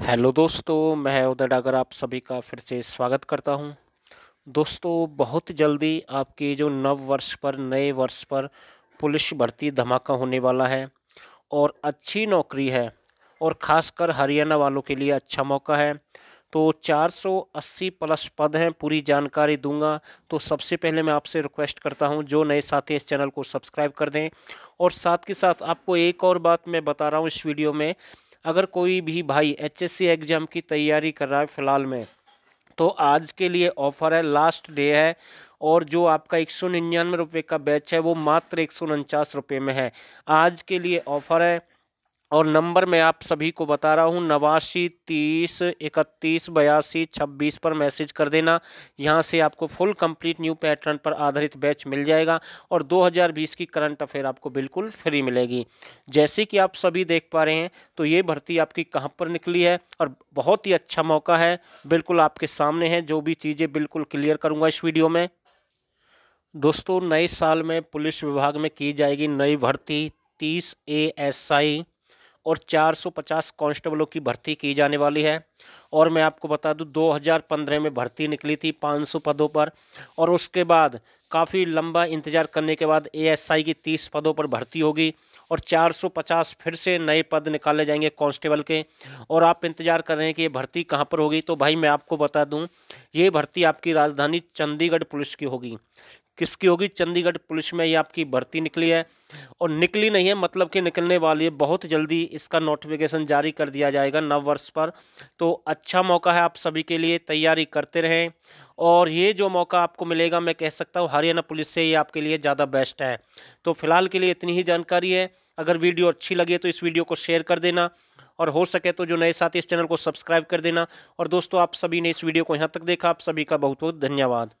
Hello दोस्तों, मैं उदय डागर, आप सभी का फिर से स्वागत करता हूँ। दोस्तों, बहुत जल्दी आपके जो नव वर्ष पर, नए वर्ष पर पुलिस भर्ती धमाका होने वाला है और अच्छी नौकरी है और ख़ासकर हरियाणा वालों के लिए अच्छा मौका है। तो 480 प्लस पद हैं, पूरी जानकारी दूँगा। तो सबसे पहले मैं आपसे रिक्वेस्ट करता हूँ, जो नए साथी इस चैनल को सब्सक्राइब कर दें। और साथ के साथ आपको एक और बात मैं बता रहा हूँ, इस वीडियो में अगर कोई भी भाई एचएससी एग्ज़ाम की तैयारी कर रहा है फ़िलहाल में तो आज के लिए ऑफ़र है लास्ट डे है, और जो आपका एक सौ निन्यानवे रुपये का बैच है, वो मात्र एक सौ उनचास रुपये में है। आज के लिए ऑफ़र है और नंबर मैं आप सभी को बता रहा हूँ, नवासी, तीस, इकतीस, बयासी, छब्बीस पर मैसेज कर देना। यहाँ से आपको फुल कंप्लीट न्यू पैटर्न पर आधारित बैच मिल जाएगा और 2020 की करंट अफेयर आपको बिल्कुल फ्री मिलेगी। जैसे कि आप सभी देख पा रहे हैं तो ये भर्ती आपकी कहाँ पर निकली है और बहुत ही अच्छा मौका है, बिल्कुल आपके सामने है, जो भी चीज़ें बिल्कुल क्लियर करूँगा इस वीडियो में। दोस्तों, नए साल में पुलिस विभाग में की जाएगी नई भर्ती, तीस ए एस आई और 450 कांस्टेबलों की भर्ती की जाने वाली है। और मैं आपको बता दूँ 2015 में भर्ती निकली थी 500 पदों पर और उसके बाद काफ़ी लंबा इंतज़ार करने के बाद एएसआई की 30 पदों पर भर्ती होगी और 450 फिर से नए पद निकाले जाएँगे कांस्टेबल के। और आप इंतज़ार कर रहे हैं कि ये भर्ती कहाँ पर होगी? तो भाई मैं आपको बता दूँ, ये भर्ती आपकी राजधानी चंडीगढ़ पुलिस की होगी। किसकी होगी? चंडीगढ़ पुलिस में ये आपकी भर्ती निकली है। और निकली नहीं है मतलब कि निकलने वाली है, बहुत जल्दी इसका नोटिफिकेशन जारी कर दिया जाएगा नव वर्ष पर। तो अच्छा मौका है आप सभी के लिए, तैयारी करते रहें। और ये जो मौका आपको मिलेगा, मैं कह सकता हूँ, हरियाणा पुलिस से ये आपके लिए ज़्यादा बेस्ट है। तो फ़िलहाल के लिए इतनी ही जानकारी है। अगर वीडियो अच्छी लगे तो इस वीडियो को शेयर कर देना। और हो सके तो जो नए साथी इस चैनल को सब्सक्राइब कर देना। और दोस्तों, आप सभी ने इस वीडियो को यहाँ तक देखा। आप सभी का बहुत बहुत धन्यवाद।